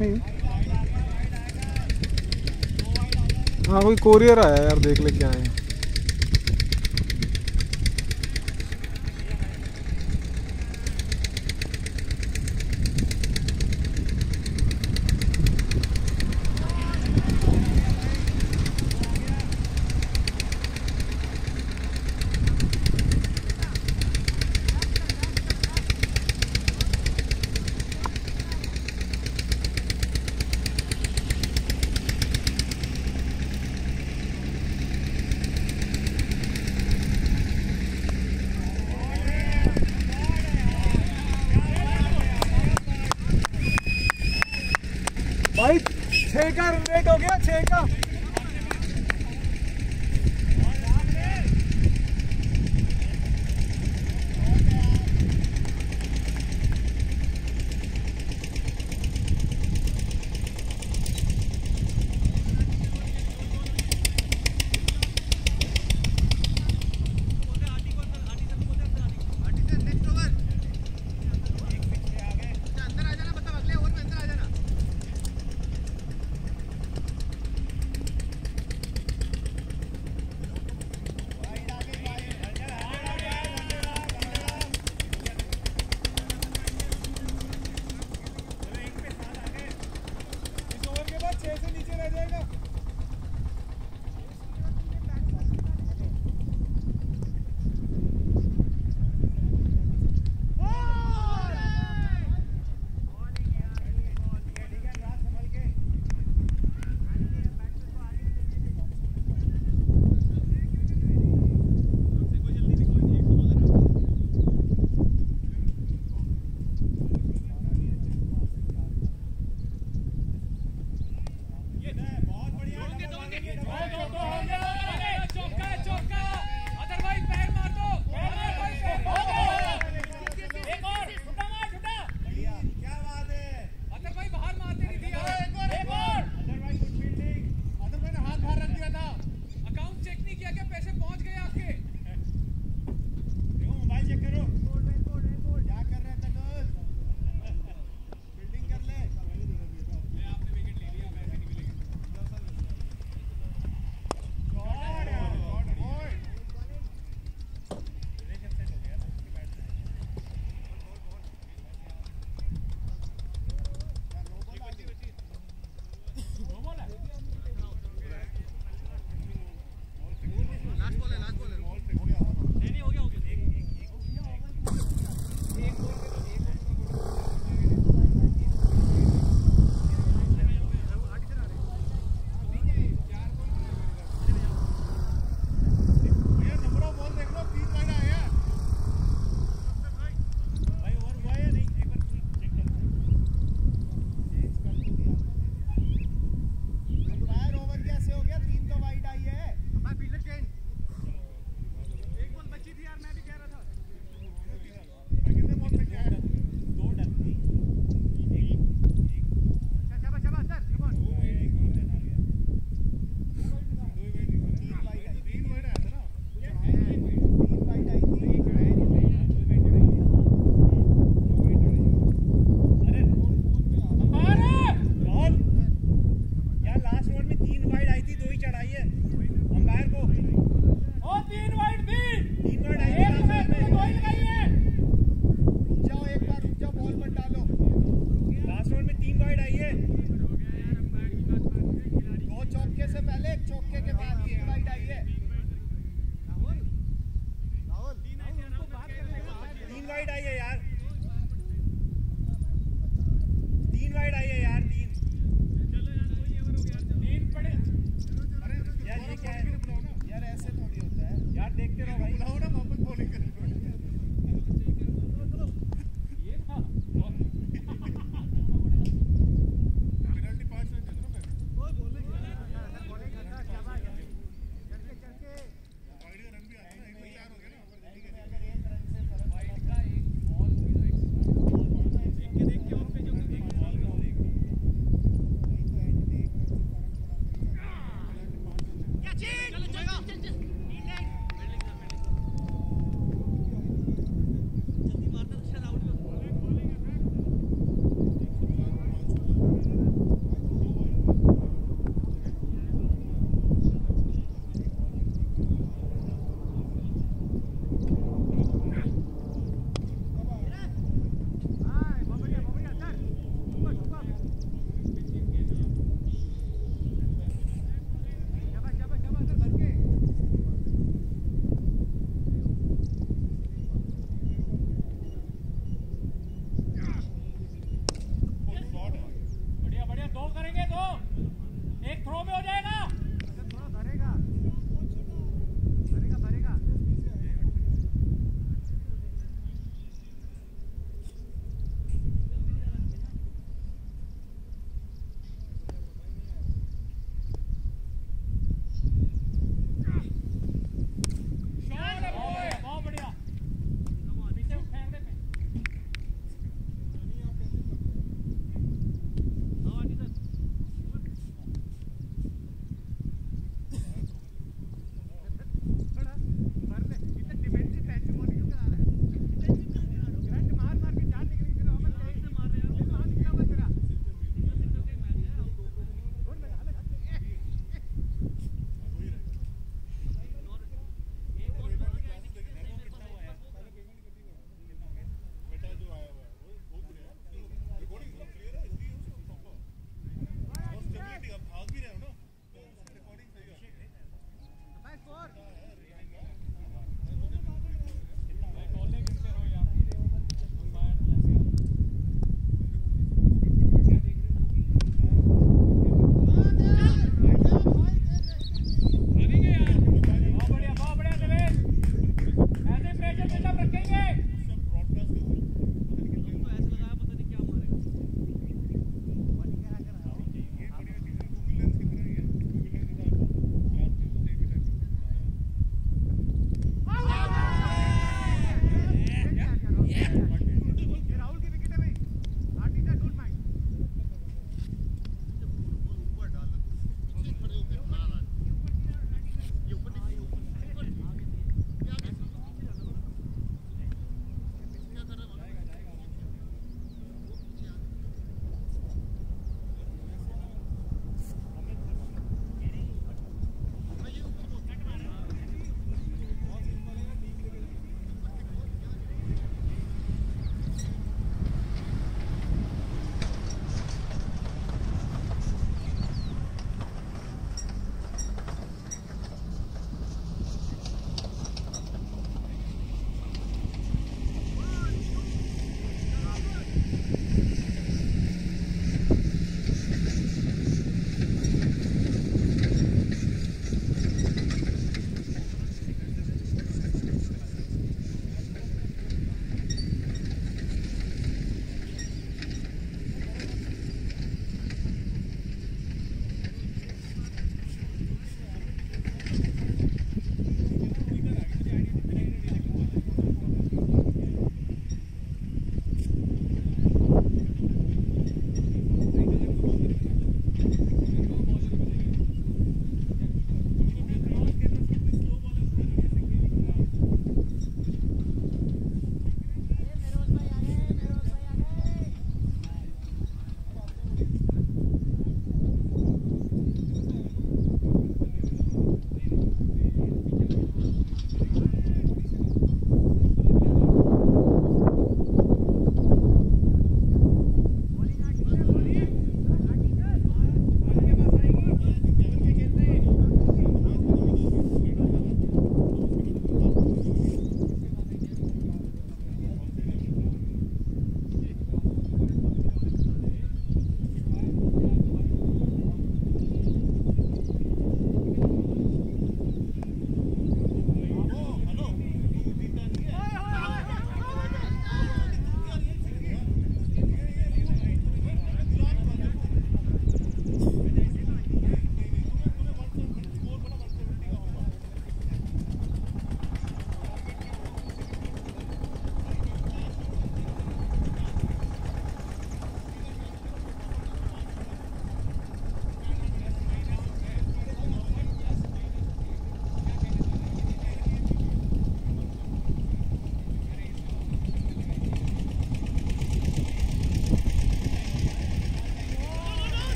Hello हैं हाँ कोई कोरियर आया यार देख ले क्या है। भाई छः का रेट हो गया छः का।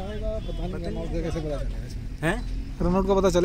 आएगा पता नहीं कैसे पता चलेगा हैं। रनआउट का पता चले?